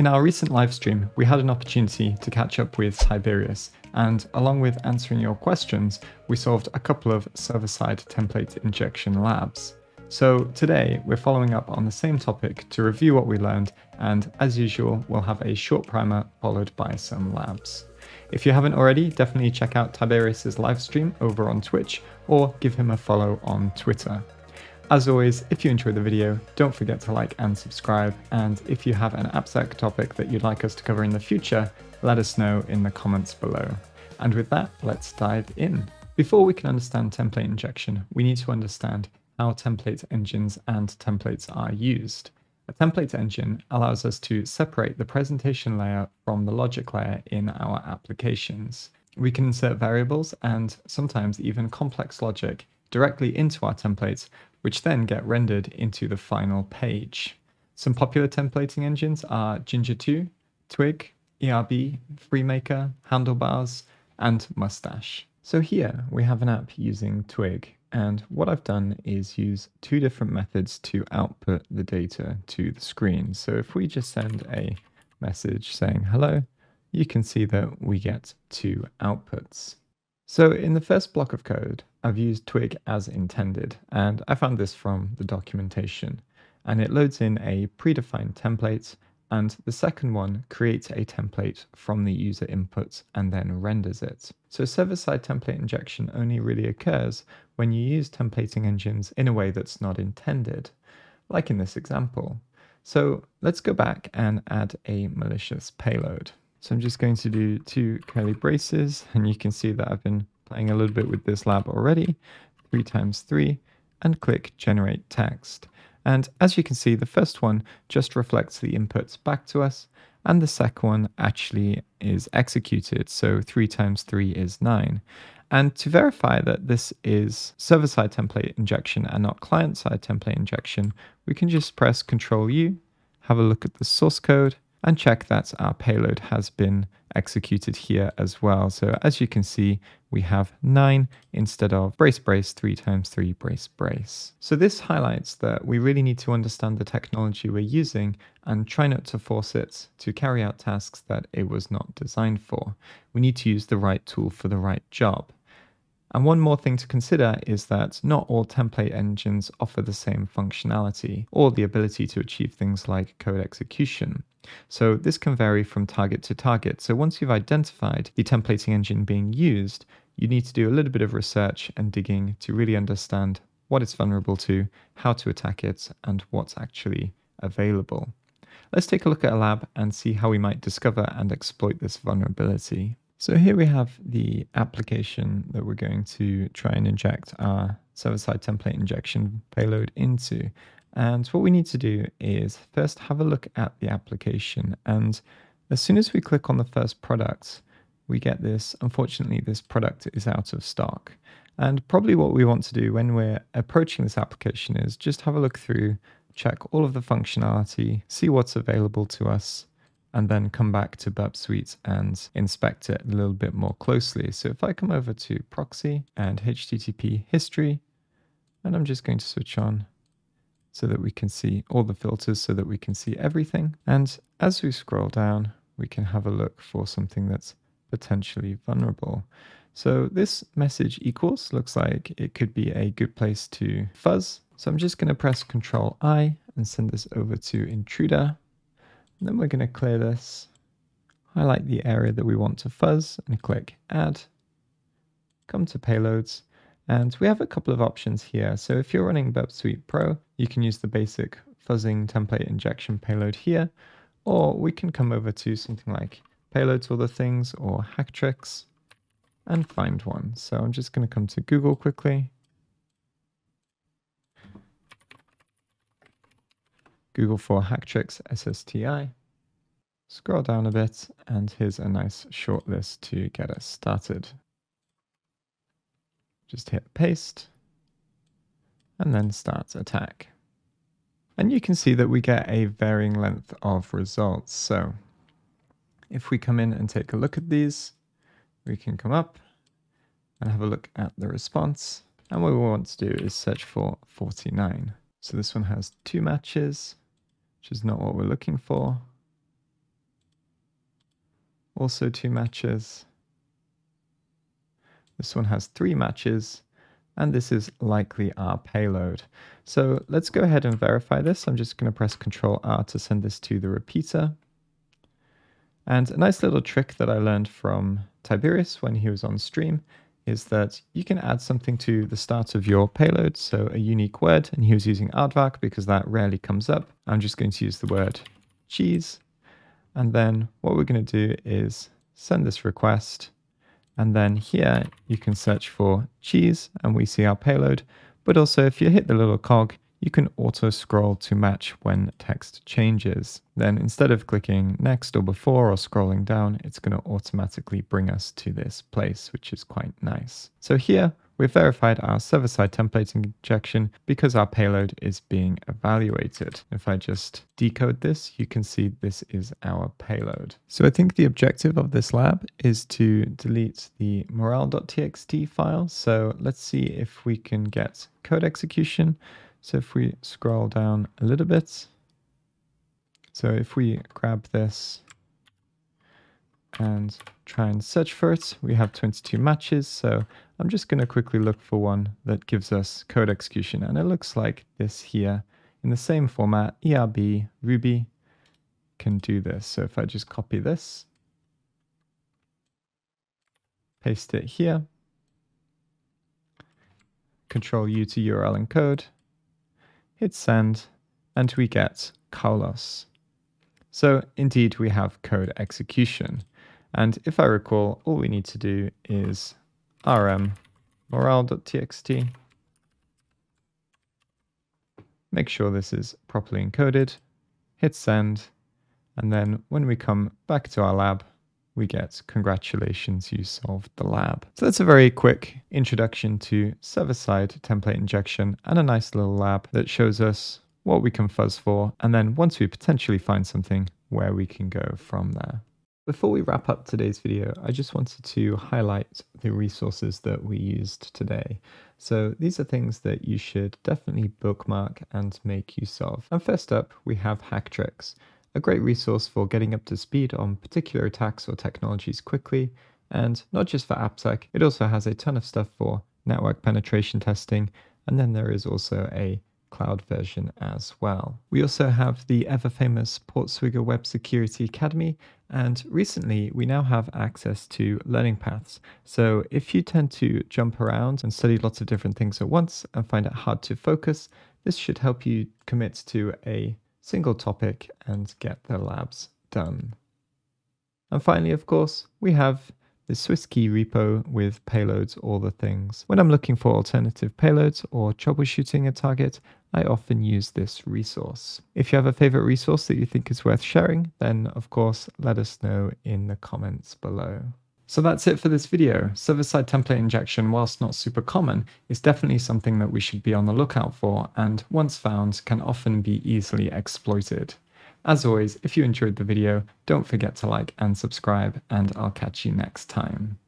In our recent live stream, we had an opportunity to catch up with Tiberius, and along with answering your questions, we solved a couple of server-side template injection labs. So today, we're following up on the same topic to review what we learned, and as usual, we'll have a short primer followed by some labs. If you haven't already, definitely check out Tiberius's live stream over on Twitch or give him a follow on Twitter. As always, if you enjoyed the video, don't forget to like and subscribe, and if you have an AppSec topic that you'd like us to cover in the future, let us know in the comments below. And with that, let's dive in. Before we can understand template injection, we need to understand how template engines and templates are used. A template engine allows us to separate the presentation layer from the logic layer in our applications. We can insert variables and sometimes even complex logic directly into our templates, which then get rendered into the final page. Some popular templating engines are Jinja 2, Twig, ERB, FreeMaker, Handlebars, and Mustache. So here we have an app using Twig, and what I've done is use two different methods to output the data to the screen. So if we just send a message saying hello, you can see that we get two outputs. So in the first block of code, I've used Twig as intended, and I found this from the documentation. And it loads in a predefined template, and the second one creates a template from the user input and then renders it. So server-side template injection only really occurs when you use templating engines in a way that's not intended, like in this example. So let's go back and add a malicious payload. So I'm just going to do two curly braces and you can see that I've been playing a little bit with this lab already, three times three, and click generate text. And as you can see, the first one just reflects the inputs back to us, and the second one actually is executed. So three times three is nine. And to verify that this is server-side template injection and not client-side template injection, we can just press Control U, have a look at the source code, and check that our payload has been executed here as well. So as you can see, we have nine instead of brace brace three times three brace brace. So this highlights that we really need to understand the technology we're using and try not to force it to carry out tasks that it was not designed for. We need to use the right tool for the right job. And one more thing to consider is that not all template engines offer the same functionality or the ability to achieve things like code execution. So this can vary from target to target. So once you've identified the templating engine being used, you need to do a little bit of research and digging to really understand what it's vulnerable to, how to attack it, and what's actually available. Let's take a look at a lab and see how we might discover and exploit this vulnerability. So here we have the application that we're going to try and inject our server-side template injection payload into. And what we need to do is first have a look at the application. And as soon as we click on the first product, we get this, unfortunately, this product is out of stock. And probably what we want to do when we're approaching this application is just have a look through, check all of the functionality, see what's available to us, and then come back to Burp Suite and inspect it a little bit more closely. So if I come over to proxy and HTTP history, and I'm just going to switch on so that we can see all the filters so that we can see everything. And as we scroll down, we can have a look for something that's potentially vulnerable. So this message equals looks like it could be a good place to fuzz. So I'm just going to press Control I and send this over to intruder. And then we're going to clear this, highlight the area that we want to fuzz and click add. Come to payloads and we have a couple of options here. So if you're running Burp Suite Pro, you can use the basic fuzzing template injection payload here, or we can come over to something like payloads, other things, or hack tricks and find one. So I'm just going to come to Google quickly. Google for Hacktricks SSTI. Scroll down a bit and here's a nice short list to get us started. Just hit paste and then start attack. And you can see that we get a varying length of results. So if we come in and take a look at these, we can come up and have a look at the response. And what we want to do is search for 49. So this one has two matches which is not what we're looking for. also two matches. This one has three matches, and this is likely our payload. So let's go ahead and verify this. I'm just going to press Control R to send this to the repeater. And a nice little trick that I learned from Tiberius when he was on stream is that you can add something to the start of your payload, so a unique word, and he was using aardvark because that rarely comes up. I'm just going to use the word cheese, and then what we're going to do is send this request, and then here you can search for cheese, and we see our payload, but also if you hit the little cog, you can auto scroll to match when text changes. Then instead of clicking next or before or scrolling down, it's going to automatically bring us to this place, which is quite nice. So here We've verified our server-side template injection because our payload is being evaluated. If I just decode this, you can see this is our payload. So I think the objective of this lab is to delete the morale.txt file. So let's see if we can get code execution. So if we scroll down a little bit, so if we grab this and try and search for it, we have 22 matches. So I'm just going to quickly look for one that gives us code execution. And it looks like this here in the same format, ERB Ruby can do this. So if I just copy this, paste it here, control U to URL encode, hit send, and we get Carlos. So indeed, we have code execution. And if I recall, all we need to do is rm morale.txt. Make sure this is properly encoded, hit send, and then when we come back to our lab, we get congratulations, you solved the lab. So that's a very quick introduction to server-side template injection and a nice little lab that shows us what we can fuzz for, and then once we potentially find something, where we can go from there. Before we wrap up today's video, I just wanted to highlight the resources that we used today. So these are things that you should definitely bookmark and make use of. And first up, we have Hacktricks, a great resource for getting up to speed on particular attacks or technologies quickly, and not just for AppSec, it also has a ton of stuff for network penetration testing, and then there is also a cloud version as well. We also have the ever famous Portswigger Web Security Academy, and recently we now have access to learning paths. So if you tend to jump around and study lots of different things at once and find it hard to focus, this should help you commit to a single topic and get the labs done. And finally, of course, we have the SwissKey repo with payloads all the things. When I'm looking for alternative payloads or troubleshooting a target, I often use this resource. If you have a favorite resource that you think is worth sharing, then of course let us know in the comments below. So that's it for this video. Server-side template injection, whilst not super common, is definitely something that we should be on the lookout for and once found can often be easily exploited. As always, if you enjoyed the video, don't forget to like and subscribe, and I'll catch you next time.